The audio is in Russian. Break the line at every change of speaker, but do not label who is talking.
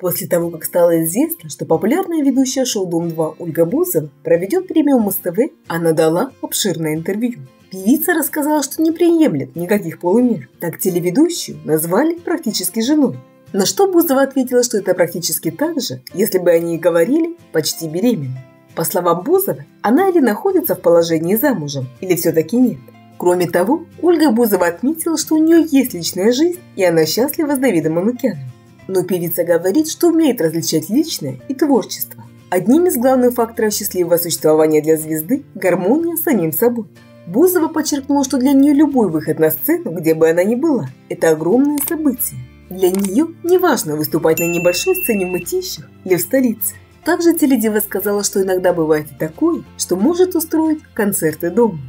После того, как стало известно, что популярная ведущая шоу «Дом-2» Ольга Бузова проведет премию Муз-ТВ, она дала обширное интервью. Певица рассказала, что не приемлет никаких полумер. Так телеведущую назвали практически женой. На что Бузова ответила, что это практически так же, если бы они и говорили «почти беременна». По словам Бузовой, она или находится в положении замужем, или все-таки нет. Кроме того, Ольга Бузова отметила, что у нее есть личная жизнь, и она счастлива с Давидом Манукяном. Но певица говорит, что умеет различать личное и творчество. Одним из главных факторов счастливого существования для звезды – гармония с самим собой. Бузова подчеркнула, что для нее любой выход на сцену, где бы она ни была, это огромное событие. Для нее не важно выступать на небольшой сцене в Мытищах или в столице. Также теледева сказала, что иногда бывает и такое, что может устроить концерты дома.